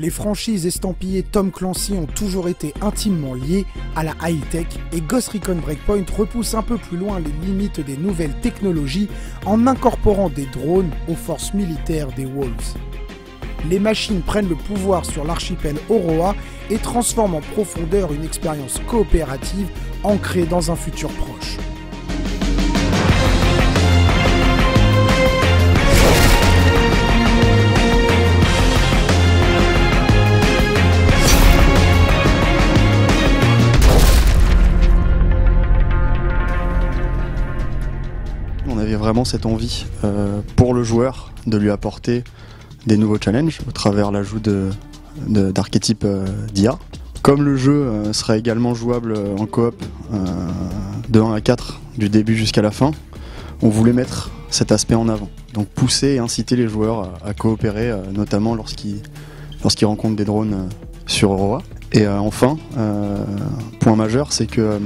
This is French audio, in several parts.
Les franchises estampillées Tom Clancy ont toujours été intimement liées à la high-tech et Ghost Recon Breakpoint repousse un peu plus loin les limites des nouvelles technologies en incorporant des drones aux forces militaires des Wolves. Les machines prennent le pouvoir sur l'archipel Oroa et transforment en profondeur une expérience coopérative ancrée dans un futur proche. Vraiment cette envie euh, pour le joueur de lui apporter des nouveaux challenges au travers l'ajout d'archétypes euh, d'IA. Comme le jeu euh, sera également jouable en coop de 1 à 4 du début jusqu'à la fin, on voulait mettre cet aspect en avant. Donc pousser et inciter les joueurs à, coopérer, notamment lorsqu'ils lorsqu'ils rencontrent des drones sur Aurora. Et enfin, point majeur, c'est que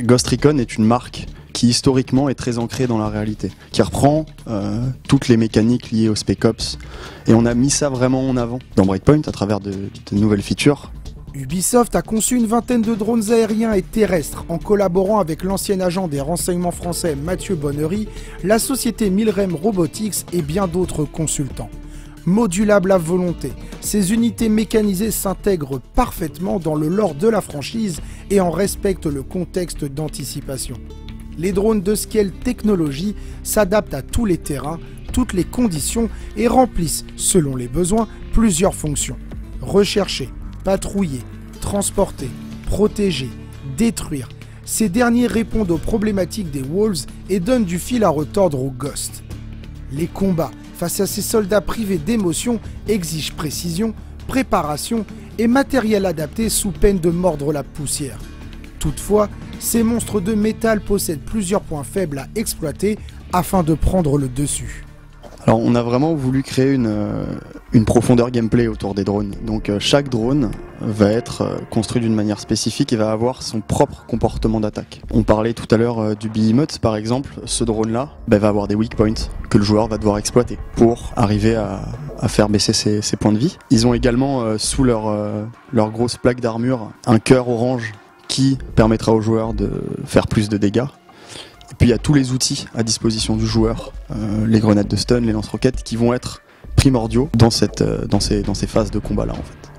Ghost Recon est une marque qui historiquement est très ancré dans la réalité, qui reprend euh, toutes les mécaniques liées au Spec Ops. Et on a mis ça vraiment en avant dans Breakpoint à travers de, nouvelles features. Ubisoft a conçu une vingtaine de drones aériens et terrestres en collaborant avec l'ancien agent des renseignements français Mathieu Bonnery, la société Milrem Robotics et bien d'autres consultants. Modulables à volonté, ces unités mécanisées s'intègrent parfaitement dans le lore de la franchise et en respectent le contexte d'anticipation. Les drones de Scale Technology s'adaptent à tous les terrains, toutes les conditions et remplissent, selon les besoins, plusieurs fonctions. Rechercher, patrouiller, transporter, protéger, détruire. Ces derniers répondent aux problématiques des Wolves et donnent du fil à retordre aux Ghosts. Les combats face à ces soldats privés d'émotions exigent précision, préparation et matériel adapté sous peine de mordre la poussière. Toutefois, ces monstres de métal possèdent plusieurs points faibles à exploiter afin de prendre le dessus. Alors on a vraiment voulu créer une, euh, profondeur gameplay autour des drones. Donc euh, chaque drone va être euh, construit d'une manière spécifique et va avoir son propre comportement d'attaque. On parlait tout à l'heure du Behemoth par exemple, ce drone là bah, va avoir des weak points que le joueur va devoir exploiter pour arriver à, faire baisser ses, points de vie. Ils ont également sous leur grosse plaque d'armure un cœur orange qui permettra aux joueurs de faire plus de dégâts. Et puis il y a tous les outils à disposition du joueur, euh, les grenades de stun, les lance-roquettes, qui vont être primordiaux dans, euh, ces, phases de combat-là en fait.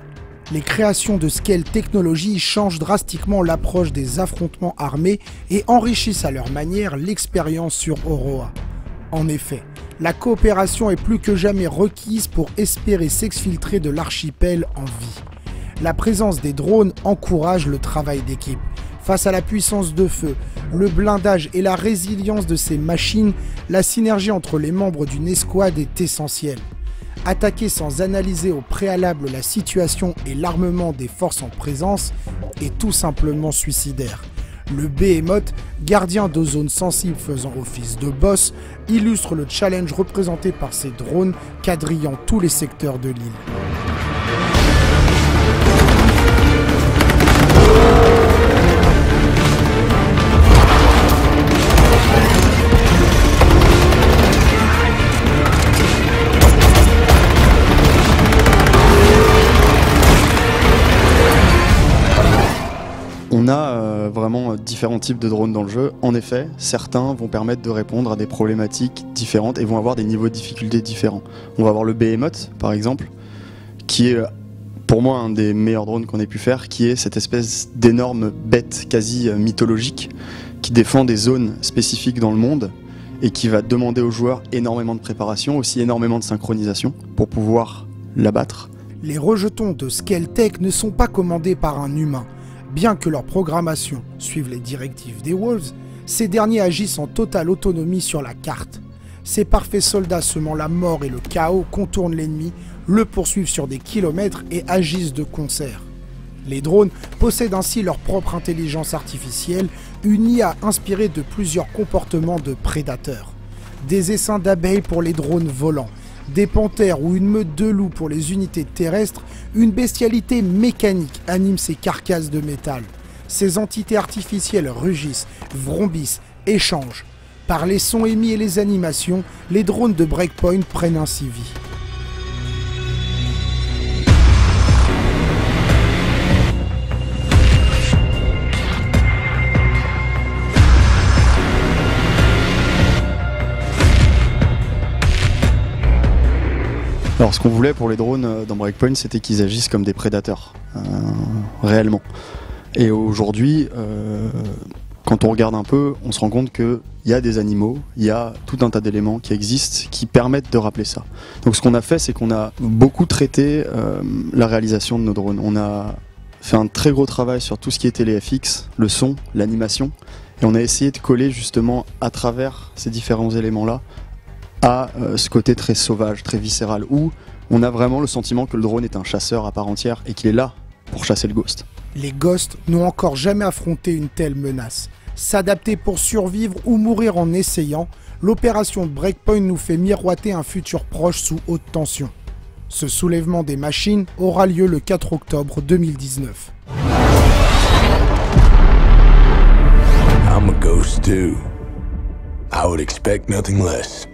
Les créations de Scale Technology changent drastiquement l'approche des affrontements armés et enrichissent à leur manière l'expérience sur Oroa. En effet, la coopération est plus que jamais requise pour espérer s'exfiltrer de l'archipel en vie la présence des drones encourage le travail d'équipe. Face à la puissance de feu, le blindage et la résilience de ces machines, la synergie entre les membres d'une escouade est essentielle. Attaquer sans analyser au préalable la situation et l'armement des forces en présence est tout simplement suicidaire. Le Behemoth, gardien de zones sensibles faisant office de boss, illustre le challenge représenté par ces drones quadrillant tous les secteurs de l'île. On a euh, vraiment différents types de drones dans le jeu. En effet, certains vont permettre de répondre à des problématiques différentes et vont avoir des niveaux de difficulté différents. On va avoir le Behemoth, par exemple, qui est pour moi un des meilleurs drones qu'on ait pu faire, qui est cette espèce d'énorme bête quasi euh, mythologique qui défend des zones spécifiques dans le monde et qui va demander aux joueurs énormément de préparation, aussi énormément de synchronisation pour pouvoir l'abattre. Les rejetons de Tech ne sont pas commandés par un humain. Bien que leur programmation suive les directives des Wolves, ces derniers agissent en totale autonomie sur la carte. Ces parfaits soldats semant la mort et le chaos contournent l'ennemi, le poursuivent sur des kilomètres et agissent de concert. Les drones possèdent ainsi leur propre intelligence artificielle, une IA inspirée de plusieurs comportements de prédateurs. Des essaims d'abeilles pour les drones volants, des panthères ou une meute de loups pour les unités terrestres, une bestialité mécanique anime ces carcasses de métal. Ces entités artificielles rugissent, vrombissent, échangent. Par les sons émis et les animations, les drones de Breakpoint prennent ainsi vie. Alors ce qu'on voulait pour les drones euh, dans Breakpoint, c'était qu'ils agissent comme des prédateurs, euh, réellement. Et aujourd'hui, euh, quand on regarde un peu, on se rend compte qu'il y a des animaux, il y a tout un tas d'éléments qui existent qui permettent de rappeler ça. Donc ce qu'on a fait, c'est qu'on a beaucoup traité la réalisation de nos drones. On a fait un très gros travail sur tout ce qui était les FX, le son, l'animation, et on a essayé de coller justement à travers ces différents éléments-là à euh, ce côté très sauvage, très viscéral, où on a vraiment le sentiment que le drone est un chasseur à part entière et qu'il est là pour chasser le ghost. Les ghosts n'ont encore jamais affronté une telle menace. S'adapter pour survivre ou mourir en essayant, l'opération Breakpoint nous fait miroiter un futur proche sous haute tension. Ce soulèvement des machines aura lieu le 4 octobre 2019. I'm a ghost too. I would expect nothing less.